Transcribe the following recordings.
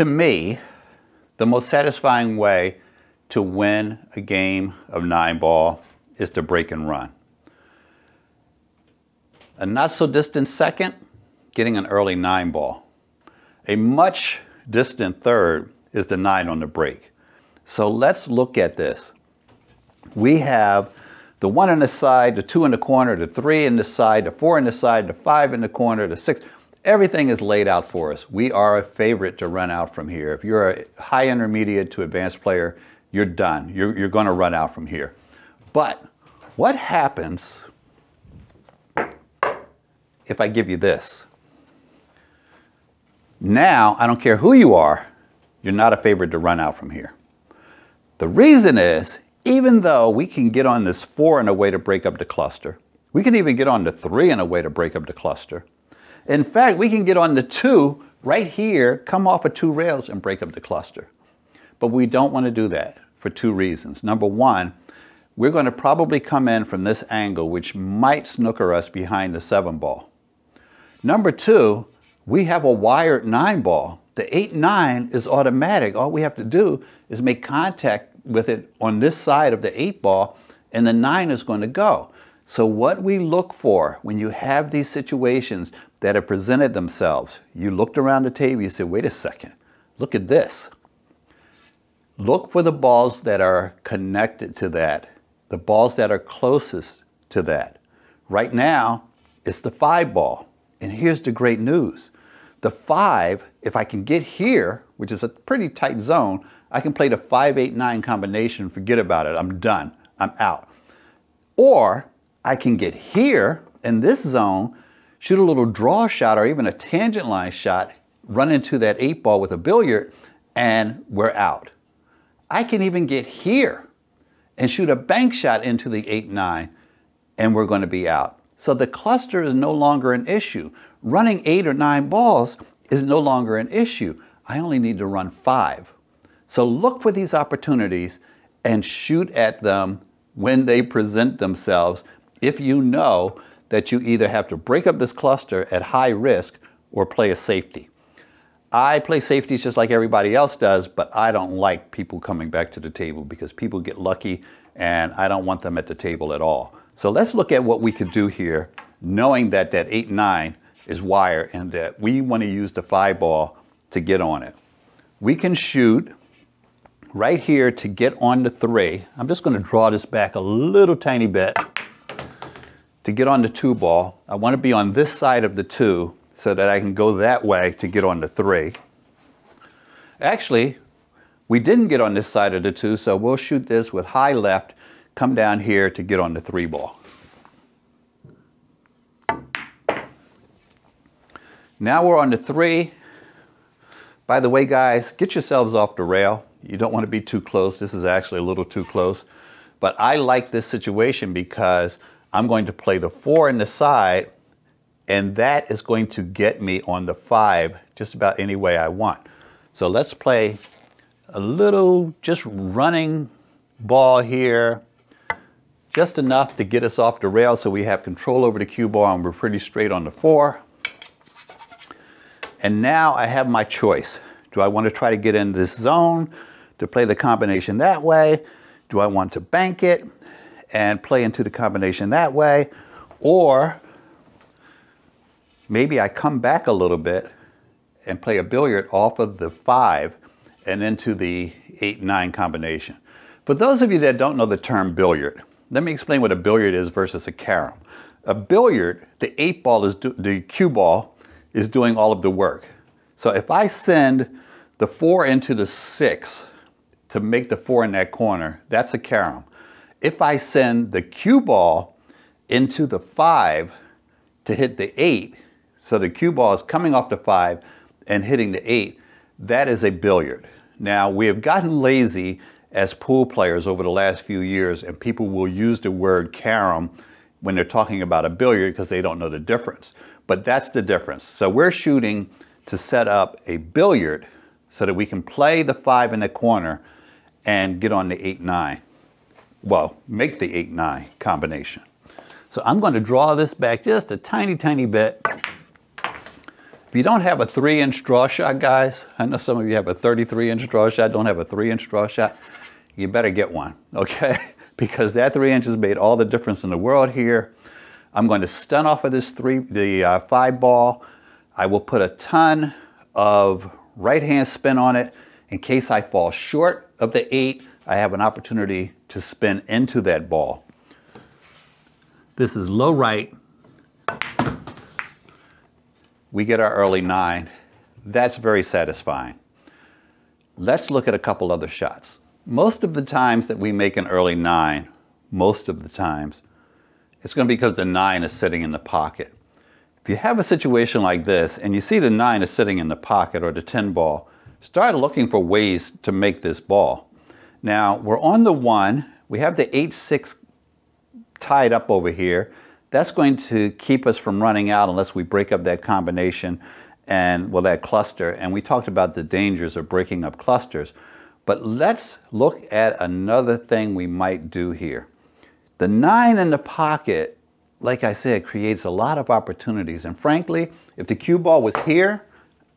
To me, the most satisfying way to win a game of nine ball is to break and run. A not so distant second, getting an early nine ball. A much distant third is the nine on the break. So let's look at this. We have the one in the side, the two in the corner, the three in the side, the four in the side, the five in the corner, the six. Everything is laid out for us. We are a favorite to run out from here. If you're a high intermediate to advanced player, you're done. You're, you're going to run out from here. But what happens if I give you this? Now, I don't care who you are, you're not a favorite to run out from here. The reason is, even though we can get on this four in a way to break up the cluster, we can even get on the three in a way to break up the cluster. In fact, we can get on the two right here, come off of two rails and break up the cluster. But we don't want to do that for two reasons. Number one, we're going to probably come in from this angle, which might snooker us behind the seven ball. Number two, we have a wired nine ball. The eight nine is automatic. All we have to do is make contact with it on this side of the eight ball, and the nine is going to go. So what we look for when you have these situations that have presented themselves, you looked around the table, you said, wait a second, look at this. Look for the balls that are connected to that, the balls that are closest to that. Right now, it's the five ball. And here's the great news. The five, if I can get here, which is a pretty tight zone, I can play the five, eight, nine combination, forget about it, I'm done, I'm out. Or I can get here in this zone, shoot a little draw shot or even a tangent line shot, run into that eight ball with a billiard, and we're out. I can even get here and shoot a bank shot into the eight, nine, and we're going to be out. So the cluster is no longer an issue. Running eight or nine balls is no longer an issue. I only need to run five. So look for these opportunities and shoot at them when they present themselves if you know that you either have to break up this cluster at high risk or play a safety. I play safeties just like everybody else does, but I don't like people coming back to the table because people get lucky and I don't want them at the table at all. So let's look at what we could do here, knowing that that 8-9 is wire and that we want to use the 5 ball to get on it. We can shoot right here to get on the 3. I'm just going to draw this back a little tiny bit to get on the 2 ball. I want to be on this side of the 2 so that I can go that way to get on the 3. Actually, we didn't get on this side of the 2, so we'll shoot this with high left come down here to get on the three ball. Now we're on the three. By the way, guys, get yourselves off the rail. You don't want to be too close. This is actually a little too close. But I like this situation because I'm going to play the four in the side and that is going to get me on the five just about any way I want. So let's play a little just running ball here just enough to get us off the rail so we have control over the cue ball and we're pretty straight on the four. And now I have my choice. Do I want to try to get in this zone to play the combination that way? Do I want to bank it and play into the combination that way? Or maybe I come back a little bit and play a billiard off of the five and into the eight, nine combination. For those of you that don't know the term billiard, let me explain what a billiard is versus a carom. A billiard, the eight ball is, the cue ball is doing all of the work. So if I send the four into the six to make the four in that corner, that's a carom. If I send the cue ball into the five to hit the eight, so the cue ball is coming off the five and hitting the eight, that is a billiard. Now we have gotten lazy as pool players over the last few years, and people will use the word carom when they're talking about a billiard because they don't know the difference. But that's the difference. So we're shooting to set up a billiard so that we can play the five in the corner and get on the eight, nine. Well, make the eight, nine combination. So I'm going to draw this back just a tiny, tiny bit. If you don't have a three inch draw shot, guys, I know some of you have a 33 inch draw shot, don't have a three inch draw shot, you better get one, okay? because that three inches made all the difference in the world here. I'm going to stun off of this three, the uh, five ball. I will put a ton of right hand spin on it. In case I fall short of the eight, I have an opportunity to spin into that ball. This is low right. We get our early nine. That's very satisfying. Let's look at a couple other shots. Most of the times that we make an early nine, most of the times, it's going to be because the nine is sitting in the pocket. If you have a situation like this and you see the nine is sitting in the pocket or the 10 ball, start looking for ways to make this ball. Now we're on the one, we have the H6 tied up over here. That's going to keep us from running out unless we break up that combination and well that cluster and we talked about the dangers of breaking up clusters. But let's look at another thing we might do here. The nine in the pocket, like I said, creates a lot of opportunities. And frankly, if the cue ball was here,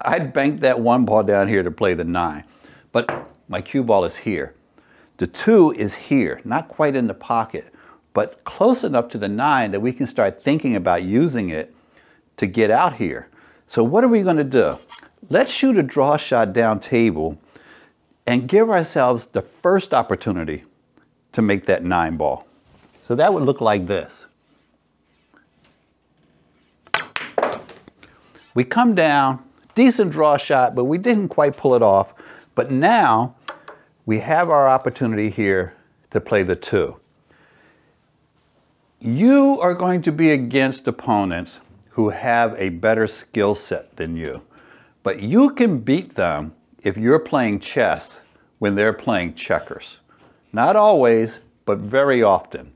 I'd bank that one ball down here to play the nine. But my cue ball is here. The two is here, not quite in the pocket, but close enough to the nine that we can start thinking about using it to get out here. So what are we going to do? Let's shoot a draw shot down table and give ourselves the first opportunity to make that nine ball. So that would look like this. We come down, decent draw shot, but we didn't quite pull it off. But now we have our opportunity here to play the two. You are going to be against opponents who have a better skill set than you. But you can beat them if you're playing chess when they're playing checkers. Not always, but very often.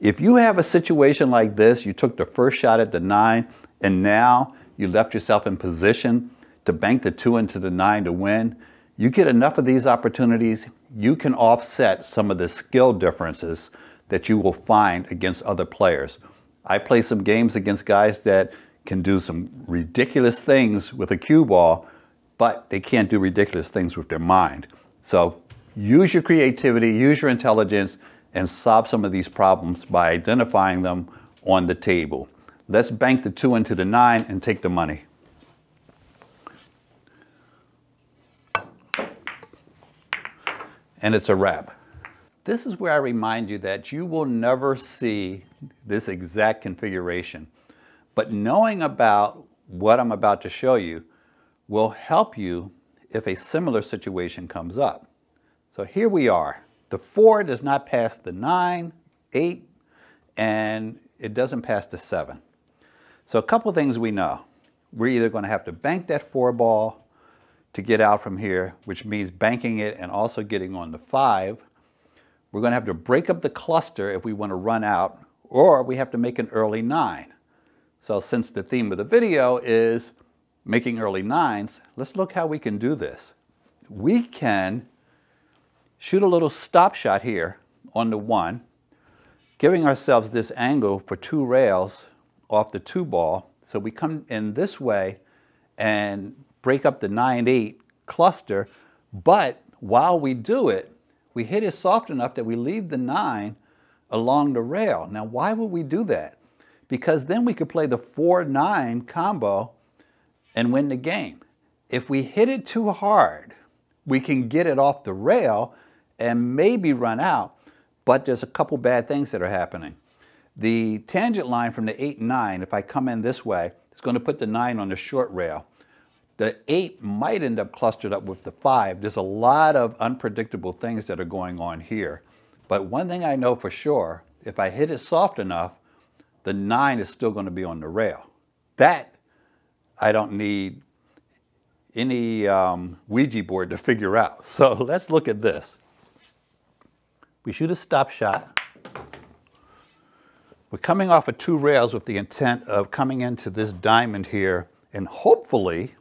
If you have a situation like this, you took the first shot at the nine, and now you left yourself in position to bank the two into the nine to win, you get enough of these opportunities, you can offset some of the skill differences that you will find against other players. I play some games against guys that can do some ridiculous things with a cue ball, but they can't do ridiculous things with their mind. So use your creativity, use your intelligence, and solve some of these problems by identifying them on the table. Let's bank the two into the nine and take the money. And it's a wrap. This is where I remind you that you will never see this exact configuration. But knowing about what I'm about to show you will help you if a similar situation comes up. So here we are. The 4 does not pass the 9, 8, and it doesn't pass the 7. So a couple things we know. We're either going to have to bank that 4 ball to get out from here, which means banking it and also getting on the 5. We're going to have to break up the cluster if we want to run out, or we have to make an early 9. So since the theme of the video is making early nines, let's look how we can do this. We can shoot a little stop shot here on the one, giving ourselves this angle for two rails off the two ball. So we come in this way and break up the 9-8 cluster, but while we do it, we hit it soft enough that we leave the 9 along the rail. Now why would we do that? Because then we could play the 4-9 combo and win the game. If we hit it too hard, we can get it off the rail and maybe run out, but there's a couple bad things that are happening. The tangent line from the 8 and 9, if I come in this way, it's going to put the 9 on the short rail. The 8 might end up clustered up with the 5. There's a lot of unpredictable things that are going on here. But one thing I know for sure, if I hit it soft enough, the 9 is still going to be on the rail. That I don't need any um, Ouija board to figure out. So let's look at this. We shoot a stop shot. We're coming off of two rails with the intent of coming into this diamond here and hopefully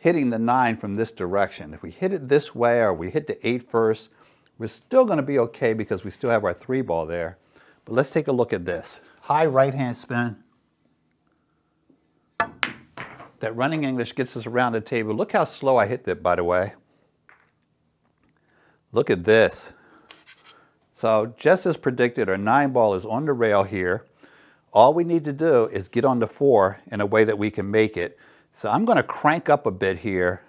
hitting the nine from this direction. If we hit it this way or we hit the eight first, we're still gonna be okay because we still have our three ball there. But let's take a look at this. High right hand spin, that running English gets us around the table. Look how slow I hit that, by the way. Look at this. So just as predicted, our nine ball is on the rail here. All we need to do is get on the four in a way that we can make it. So I'm going to crank up a bit here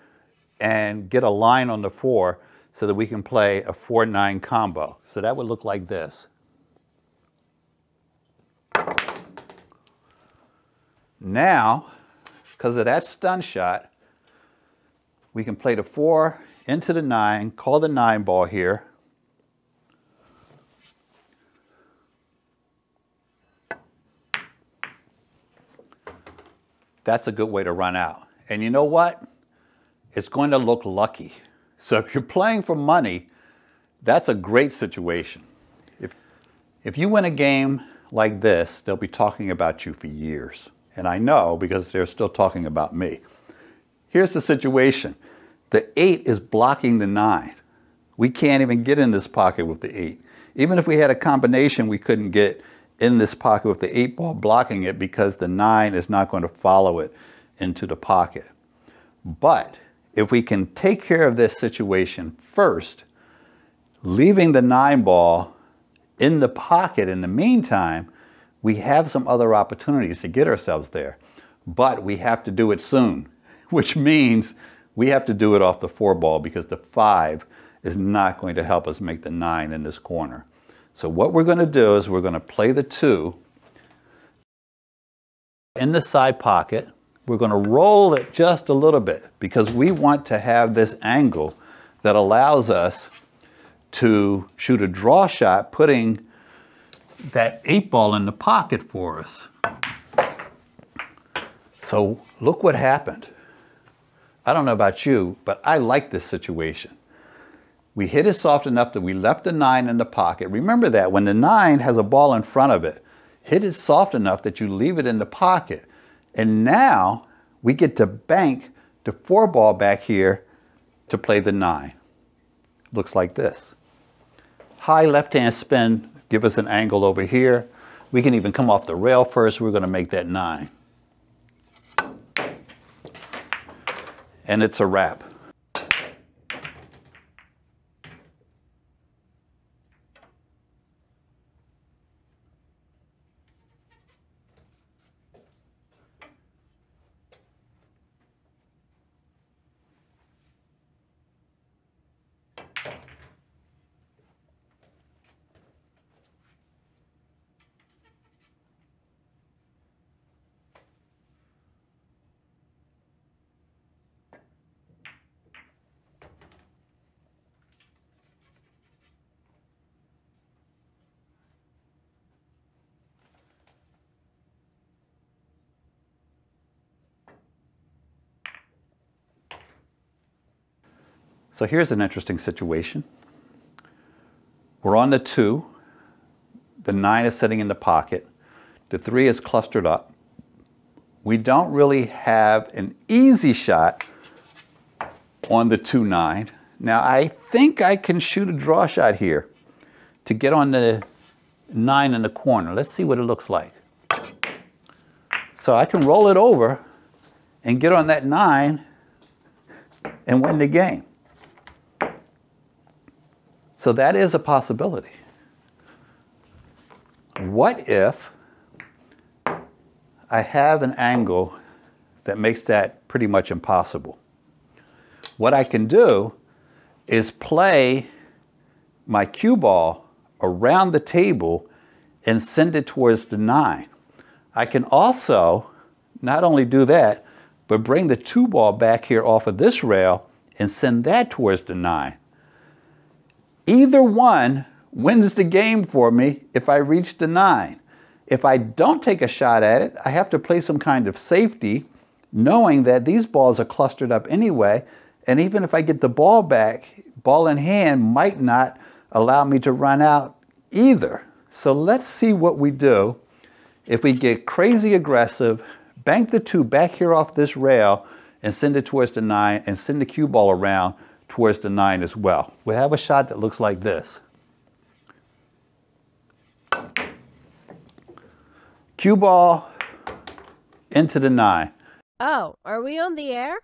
and get a line on the four so that we can play a 4-9 combo. So that would look like this. Now, because of that stun shot, we can play the four into the nine, call the nine ball here. That's a good way to run out. And you know what? It's going to look lucky. So if you're playing for money, that's a great situation. If, if you win a game like this, they'll be talking about you for years. And I know because they're still talking about me. Here's the situation. The eight is blocking the nine. We can't even get in this pocket with the eight. Even if we had a combination, we couldn't get in this pocket with the eight ball blocking it because the nine is not going to follow it into the pocket. But if we can take care of this situation first, leaving the nine ball in the pocket in the meantime, we have some other opportunities to get ourselves there. But we have to do it soon, which means we have to do it off the four ball because the five is not going to help us make the nine in this corner. So what we're going to do is we're going to play the two in the side pocket. We're going to roll it just a little bit because we want to have this angle that allows us to shoot a draw shot, putting that eight ball in the pocket for us. So look what happened. I don't know about you, but I like this situation. We hit it soft enough that we left the nine in the pocket. Remember that when the nine has a ball in front of it, hit it soft enough that you leave it in the pocket. And now we get to bank the four ball back here to play the nine. Looks like this. High left hand spin, give us an angle over here. We can even come off the rail first. We're going to make that nine. and it's a wrap. So here's an interesting situation. We're on the two. The nine is sitting in the pocket. The three is clustered up. We don't really have an easy shot on the two nine. Now I think I can shoot a draw shot here to get on the nine in the corner. Let's see what it looks like. So I can roll it over and get on that nine and win the game. So that is a possibility. What if I have an angle that makes that pretty much impossible? What I can do is play my cue ball around the table and send it towards the nine. I can also not only do that, but bring the two ball back here off of this rail and send that towards the nine. Either one wins the game for me if I reach the nine. If I don't take a shot at it, I have to play some kind of safety, knowing that these balls are clustered up anyway. And even if I get the ball back, ball in hand might not allow me to run out either. So let's see what we do if we get crazy aggressive, bank the two back here off this rail, and send it towards the nine, and send the cue ball around towards the nine as well. We have a shot that looks like this. Cue ball into the nine. Oh, are we on the air?